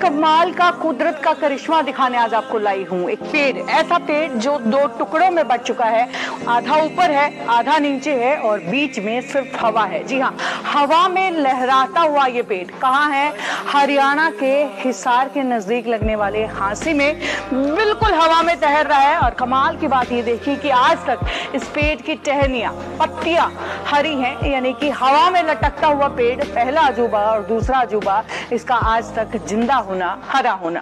कमाल का कुदरत का करिश्मा दिखाने आज आपको लाई हूँ। एक पेड़ ऐसा पेड़ जो दो टुकड़ों में बच चुका है। आधा ऊपर है, आधा नीचे है और बीच में सिर्फ़ हवा है। जी हाँ हवा में लहराता हुआ ये पेड़ कहाँ है? हरियाणा के हिसार के नज़दीक लगने वाले हांसी में बिल्कुल हवा में तैर रहा है और कमाल की बात ये देखिए कि आज तक इस पेड़ की टहनिया, पत्तियाँ हरी हैं, यानी कि हवा में लटकता हुआ पेड़, पहला अजूबा और दूसरा अजूबा, इसका आज तक ज़िंदा होना हरा होना।